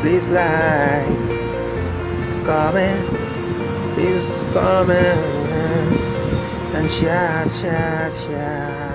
Please like, comment, please comment, and share, share, share.